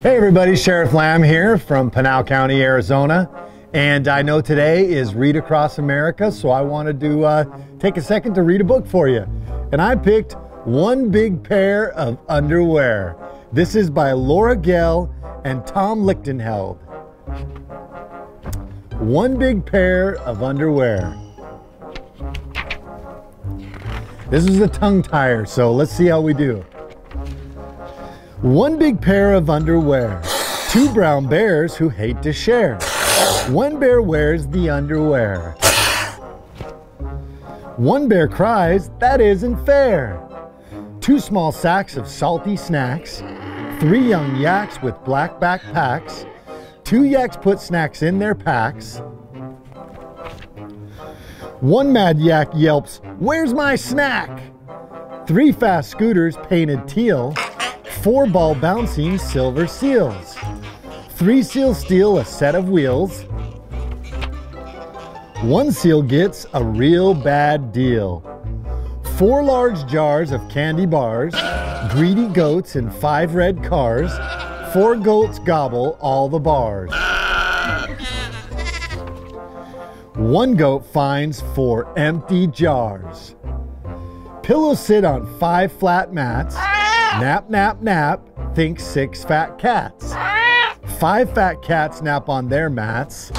Hey everybody, Sheriff Lamb here from Pinal County, Arizona. And I know today is Read Across America, so I wanted to uh, take a second to read a book for you. And I picked One Big Pair of Underwear. This is by Laura Gehl and Tom Lichtenheld. One Big Pair of Underwear. This is a tongue tire, so let's see how we do. One big pair of underwear. Two brown bears who hate to share. One bear wears the underwear. One bear cries, that isn't fair. Two small sacks of salty snacks. Three young yaks with black backpacks. Two yaks put snacks in their packs. One mad yak yelps, Where's my snack? Three fast scooters painted teal four ball bouncing silver seals. Three seals steal a set of wheels. One seal gets a real bad deal. Four large jars of candy bars, greedy goats in five red cars. Four goats gobble all the bars. One goat finds four empty jars. Pillows sit on five flat mats. Nap, nap, nap, think six fat cats. Five fat cats nap on their mats.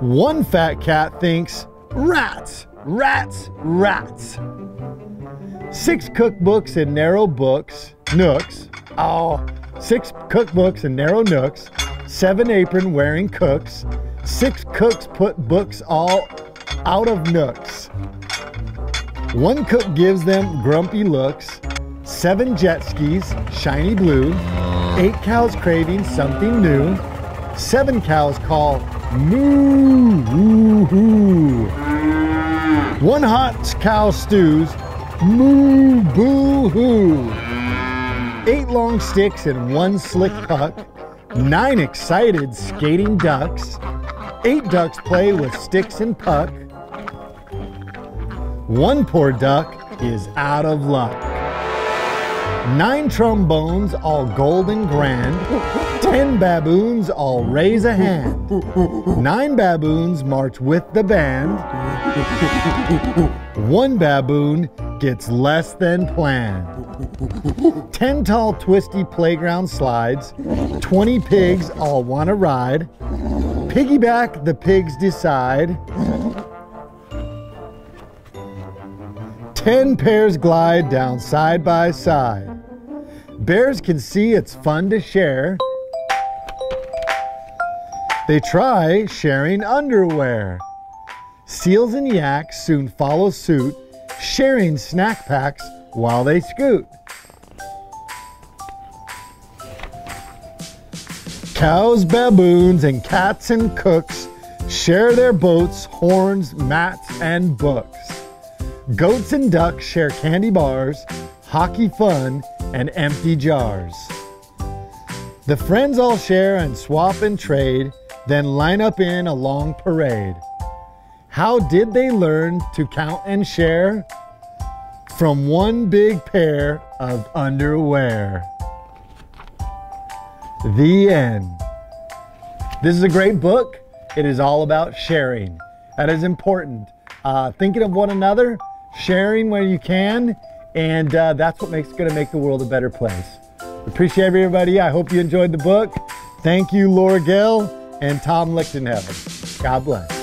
One fat cat thinks rats, rats, rats. Six cookbooks and narrow books, nooks. Oh, six cookbooks and narrow nooks. Seven apron wearing cooks. Six cooks put books all out of nooks. One cook gives them grumpy looks, seven jet skis, shiny blue, eight cows craving something new, seven cows call moo hoo. One hot cow stews moo boo hoo. Eight long sticks and one slick puck, nine excited skating ducks, eight ducks play with sticks and puck, one poor duck is out of luck. Nine trombones, all gold and grand. Ten baboons all raise a hand. Nine baboons march with the band. One baboon gets less than planned. Ten tall twisty playground slides. Twenty pigs all want to ride. Piggyback the pigs decide. Ten pairs glide down side by side. Bears can see it's fun to share. They try sharing underwear. Seals and yaks soon follow suit, sharing snack packs while they scoot. Cows, baboons, and cats and cooks share their boats, horns, mats, and books. Goats and ducks share candy bars, hockey fun, and empty jars. The friends all share and swap and trade, then line up in a long parade. How did they learn to count and share? From one big pair of underwear. The end. This is a great book. It is all about sharing. That is important. Uh, thinking of one another, sharing where you can, and uh, that's what makes going to make the world a better place. Appreciate everybody. I hope you enjoyed the book. Thank you, Laura Gehl and Tom Lichtenheld. God bless.